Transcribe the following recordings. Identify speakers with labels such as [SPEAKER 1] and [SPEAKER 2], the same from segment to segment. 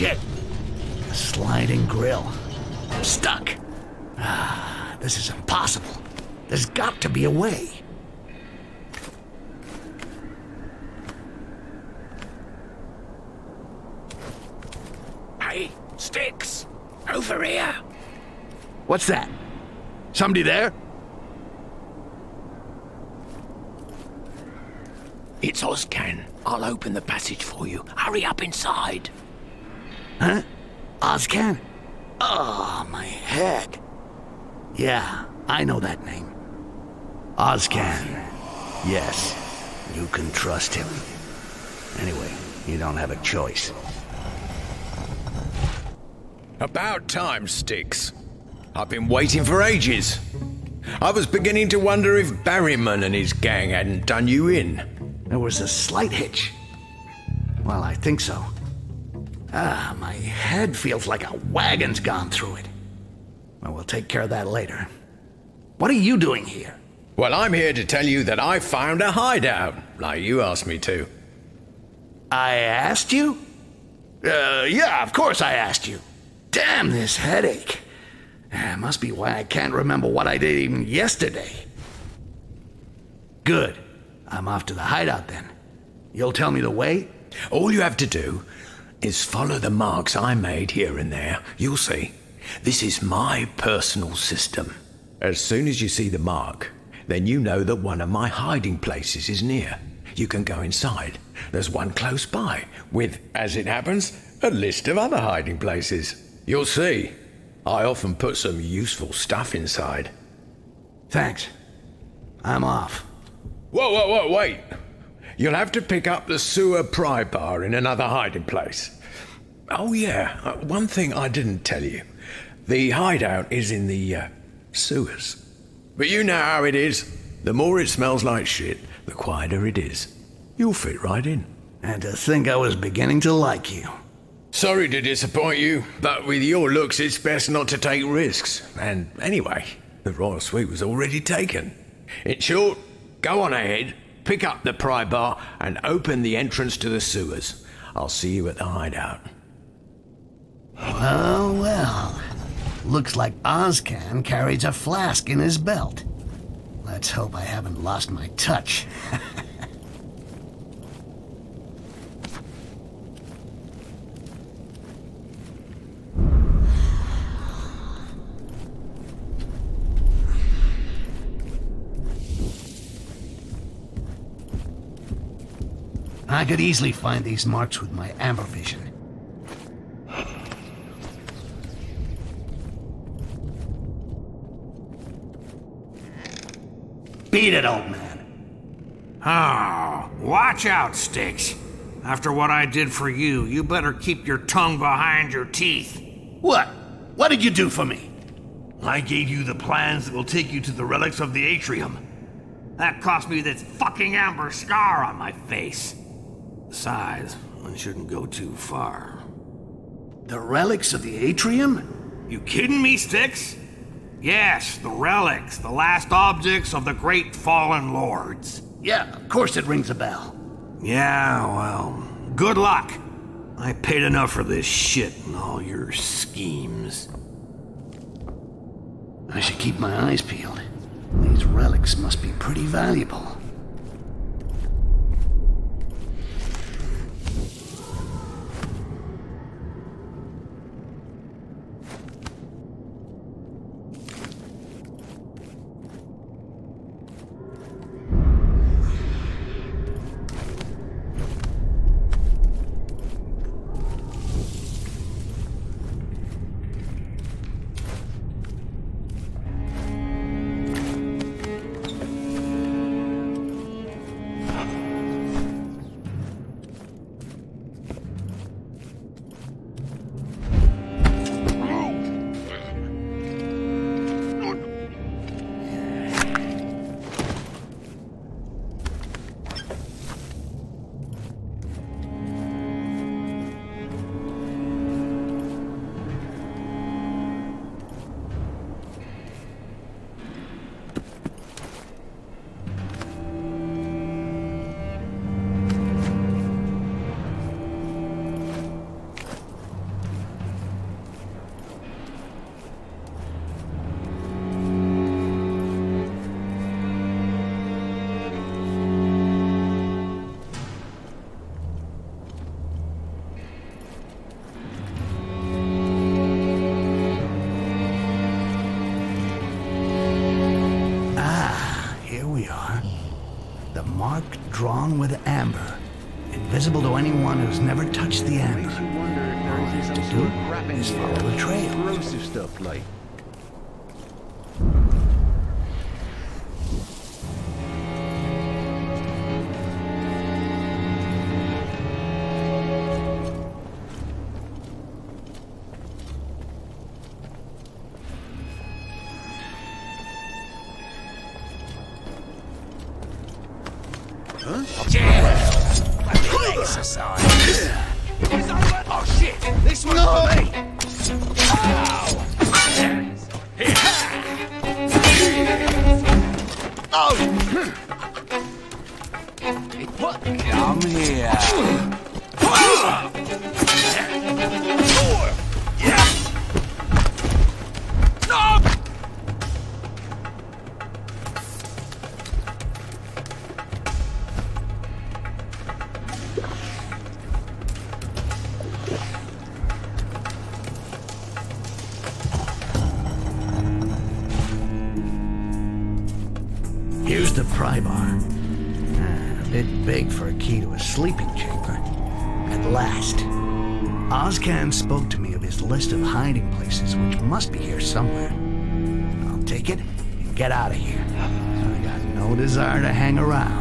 [SPEAKER 1] shit! A sliding grill. I'm stuck. Ah, this is impossible. There's got to be a way.
[SPEAKER 2] Hey, Styx! Over here!
[SPEAKER 1] What's that? Somebody there?
[SPEAKER 2] It's Ozcan. I'll open the passage for you. Hurry up inside.
[SPEAKER 1] Huh? Ozcan? Oh, my head. Yeah, I know that name. Ozcan. Yes, you can trust him. Anyway, you don't have a choice.
[SPEAKER 3] About time, Styx. I've been waiting for ages. I was beginning to wonder if Barryman and his gang hadn't done you in.
[SPEAKER 1] There was a slight hitch. Well, I think so. Ah, my head feels like a wagon's gone through it. Well, we'll take care of that later. What are you doing here?
[SPEAKER 3] Well, I'm here to tell you that I found a hideout, like you asked me to.
[SPEAKER 1] I asked you? Uh, yeah, of course I asked you. Damn this headache. Uh, must be why I can't remember what I did even yesterday. Good. I'm off to the hideout then. You'll tell me the way?
[SPEAKER 3] All you have to do is follow the marks I made here and there. You'll see. This is my personal system. As soon as you see the mark, then you know that one of my hiding places is near. You can go inside. There's one close by, with, as it happens, a list of other hiding places. You'll see. I often put some useful stuff inside.
[SPEAKER 1] Thanks. I'm off.
[SPEAKER 3] Whoa, whoa, whoa, wait! You'll have to pick up the sewer pry bar in another hiding place. Oh, yeah, uh, one thing I didn't tell you. The hideout is in the uh, sewers. But you know how it is. The more it smells like shit, the quieter it is. You'll fit right in.
[SPEAKER 1] And to think I was beginning to like you.
[SPEAKER 3] Sorry to disappoint you, but with your looks, it's best not to take risks. And anyway, the royal suite was already taken. In short, go on ahead, pick up the pry bar, and open the entrance to the sewers. I'll see you at the hideout.
[SPEAKER 1] Well, well. Looks like Ozcan carries a flask in his belt. Let's hope I haven't lost my touch. could easily find these marks with my amber vision. Beat it, old man.
[SPEAKER 4] Oh, watch out, Styx. After what I did for you, you better keep your tongue behind your teeth.
[SPEAKER 1] What? What did you do for me?
[SPEAKER 4] I gave you the plans that will take you to the relics of the atrium. That cost me this fucking amber scar on my face. Besides, one shouldn't go too far.
[SPEAKER 1] The relics of the atrium?
[SPEAKER 4] You kidding me, Styx? Yes, the relics, the last objects of the great fallen lords.
[SPEAKER 1] Yeah, of course it rings a bell.
[SPEAKER 4] Yeah, well, good luck. I paid enough for this shit and all your schemes.
[SPEAKER 1] I should keep my eyes peeled. These relics must be pretty valuable. Drawn with amber, invisible to anyone who's never touched the amber. All I have to do is follow the trail.
[SPEAKER 2] Exercise. Oh shit! This one's for me. Ow! Come here.
[SPEAKER 1] The pry bar. Ah, a bit big for a key to a sleeping chamber. At last. Ozcan spoke to me of his list of hiding places, which must be here somewhere. I'll take it and get out of here. I got no desire to hang around.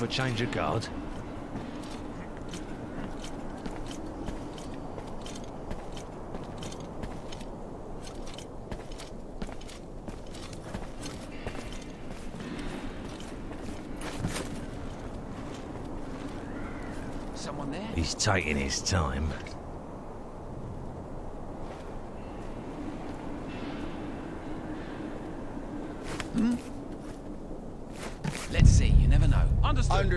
[SPEAKER 5] For change of guard.
[SPEAKER 2] Someone there?
[SPEAKER 5] He's taking his time.
[SPEAKER 2] Let's see. You never know.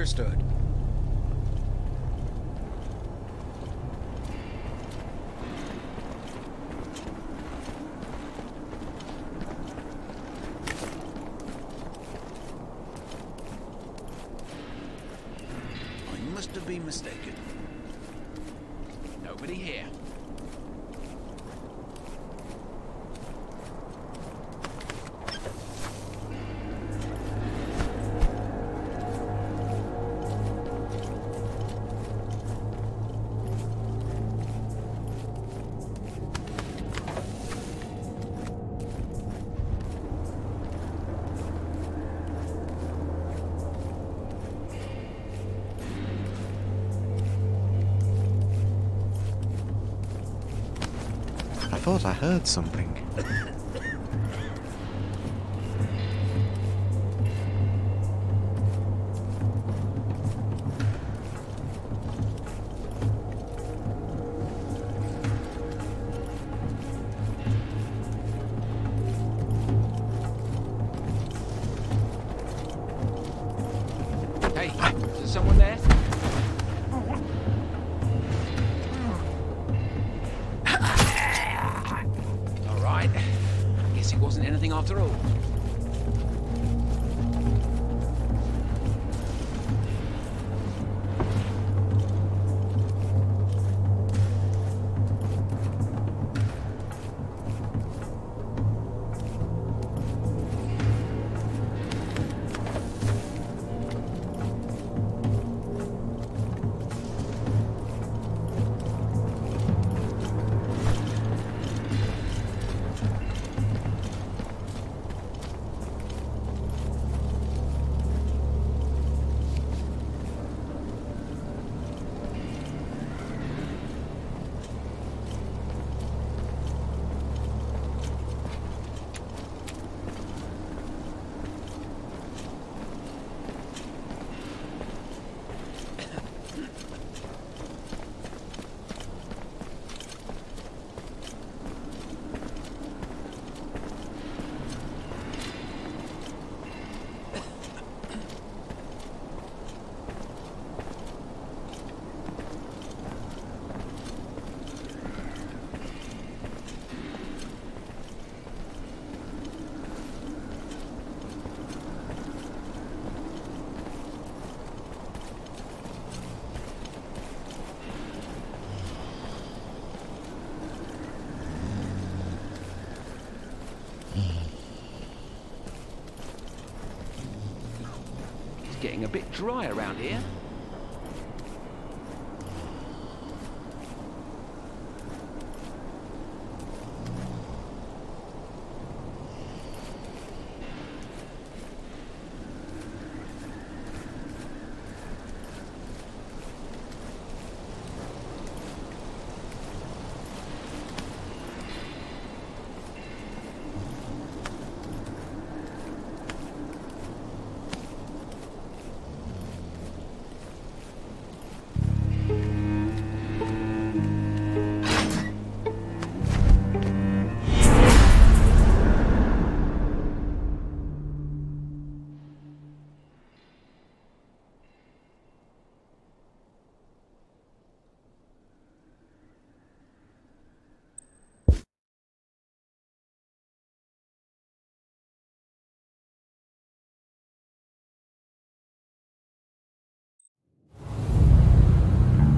[SPEAKER 2] Understood.
[SPEAKER 6] I must have been mistaken.
[SPEAKER 2] Nobody here.
[SPEAKER 6] Heard something.
[SPEAKER 2] Getting a bit dry around here.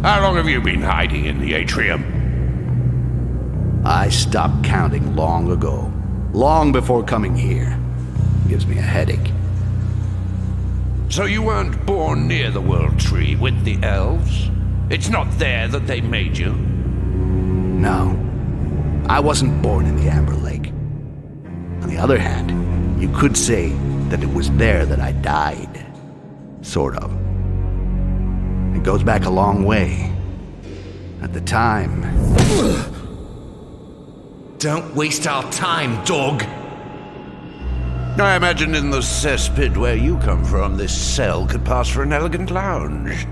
[SPEAKER 7] How long have you been hiding in the atrium?
[SPEAKER 1] I stopped counting long ago. Long before coming here. It Gives me a headache.
[SPEAKER 7] So you weren't born near the World Tree with the elves? It's not there that they made you?
[SPEAKER 1] No. I wasn't born in the Amber Lake. On the other hand, you could say that it was there that I died. Sort of. It goes back a long way. At the time,
[SPEAKER 8] Don't waste our time, dog.
[SPEAKER 7] I imagine in the cesspit where you come from, this cell could pass for an elegant lounge.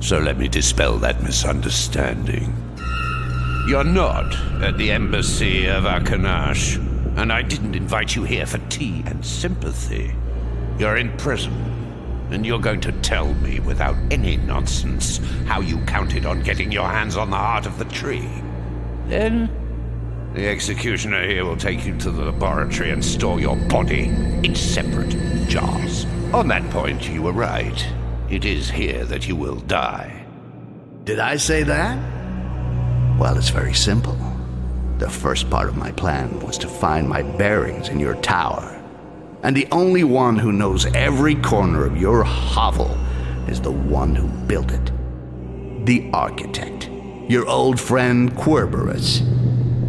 [SPEAKER 7] So let me dispel that misunderstanding. You're not at the embassy of Akanash, and I didn't invite you here for tea and sympathy. You're in prison, and you're going to tell me without any nonsense how you counted on getting your hands on the heart of the tree. Then the executioner here will take you to the laboratory and store your body in separate jars. On that point, you were right. It is here that you will die.
[SPEAKER 1] did I say that? Well, it's very simple. The first part of my plan was to find my bearings in your tower. And the only one who knows every corner of your hovel is the one who built it. The architect. Your old friend Querberus.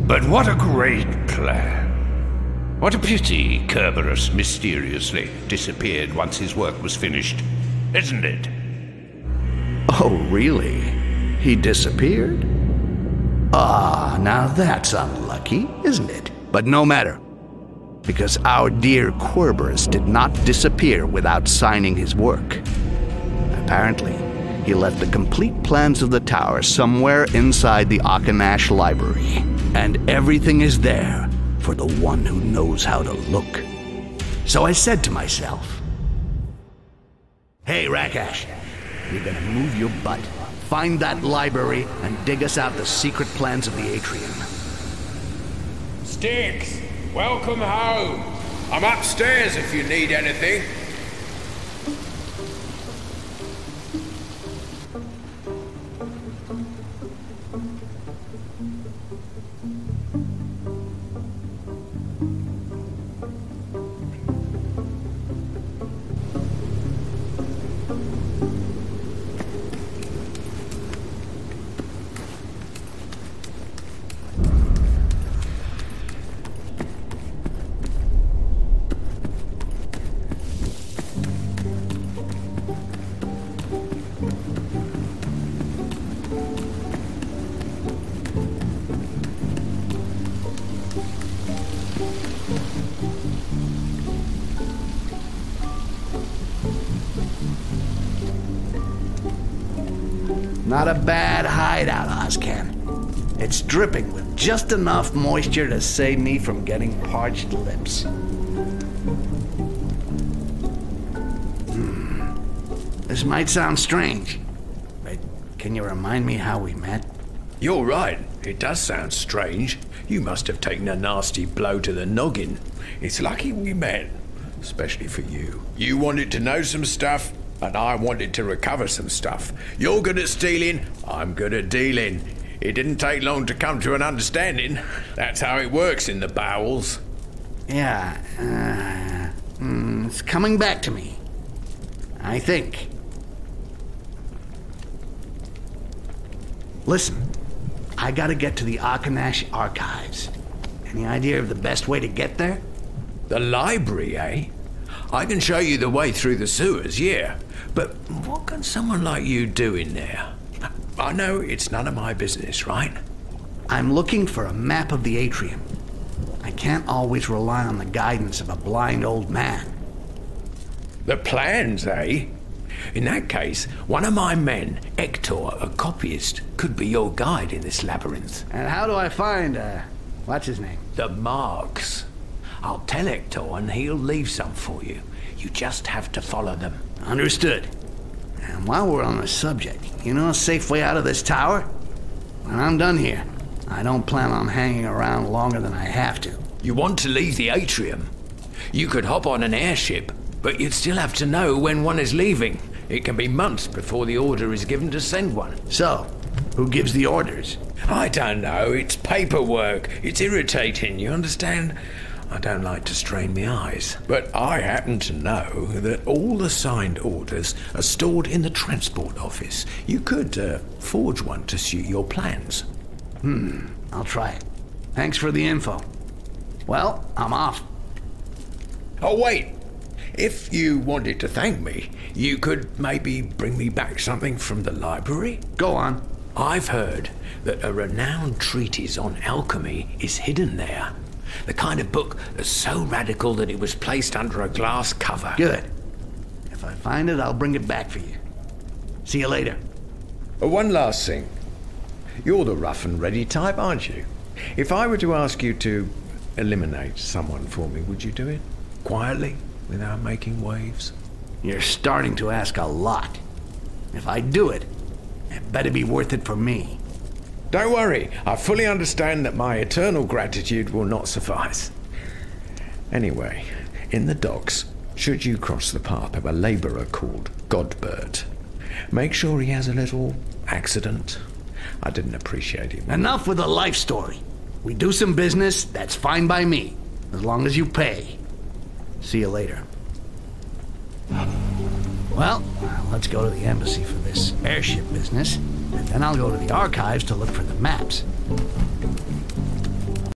[SPEAKER 7] But what a great plan. What a pity Kerberos mysteriously disappeared once his work was finished, isn't it?
[SPEAKER 1] Oh, really? He disappeared? Ah, now that's unlucky, isn't it? But no matter. Because our dear Querberus did not disappear without signing his work. Apparently, he left the complete plans of the tower somewhere inside the Akanash library. And everything is there for the one who knows how to look. So I said to myself, Hey, Rakash, you're gonna move your butt, find that library, and dig us out the secret plans of the atrium.
[SPEAKER 3] Styx, welcome home. I'm upstairs if you need anything.
[SPEAKER 1] Not a bad hideout, Ozcan. It's dripping with just enough moisture to save me from getting parched lips. Hmm. This might sound strange, but can you remind me how we met?
[SPEAKER 3] You're right. It does sound strange. You must have taken a nasty blow to the noggin. It's lucky we met. Especially for you. You wanted to know some stuff, and I wanted to recover some stuff. You're good at stealing, I'm good at dealing. It didn't take long to come to an understanding. That's how it works in the bowels.
[SPEAKER 1] Yeah, uh, mm, it's coming back to me. I think. Listen, I gotta get to the Akanash archives. Any idea of the best way to get there?
[SPEAKER 3] The library, eh? I can show you the way through the sewers, yeah. But what can someone like you do in there? I know it's none of my business, right?
[SPEAKER 1] I'm looking for a map of the atrium. I can't always rely on the guidance of a blind old man.
[SPEAKER 3] The plans, eh? In that case, one of my men, Hector, a copyist, could be your guide in this labyrinth.
[SPEAKER 1] And how do I find, uh, what's his name?
[SPEAKER 3] The marks. I'll tell Hector and he'll leave some for you. You just have to follow them.
[SPEAKER 1] Understood. And while we're on the subject, you know a safe way out of this tower? When I'm done here, I don't plan on hanging around longer than I have to.
[SPEAKER 3] You want to leave the atrium? You could hop on an airship, but you'd still have to know when one is leaving. It can be months before the order is given to send one.
[SPEAKER 1] So, who gives the orders?
[SPEAKER 3] I don't know. It's paperwork. It's irritating, you understand? I don't like to strain my eyes. But I happen to know that all the signed orders are stored in the transport office. You could uh, forge one to suit your plans.
[SPEAKER 1] Hmm, I'll try it. Thanks for the info. Well, I'm off.
[SPEAKER 3] Oh, wait. If you wanted to thank me, you could maybe bring me back something from the library?
[SPEAKER 1] Go on.
[SPEAKER 3] I've heard that a renowned treatise on alchemy is hidden there. The kind of book that's so radical that it was placed under a glass cover.
[SPEAKER 1] Good. If I find it, I'll bring it back for you. See you later.
[SPEAKER 3] Uh, One last thing. You're the rough and ready type, aren't you? If I were to ask you to eliminate someone for me, would you do it? Quietly, without making waves?
[SPEAKER 1] You're starting to ask a lot. If I do it, it better be worth it for me.
[SPEAKER 3] Don't worry, I fully understand that my eternal gratitude will not suffice. Anyway, in the docks, should you cross the path of a labourer called Godbert, make sure he has a little accident. I didn't appreciate him.
[SPEAKER 1] Enough with the life story. We do some business, that's fine by me, as long as you pay. See you later. Well, let's go to the embassy for this airship business, then I'll go to the archives to look for the maps.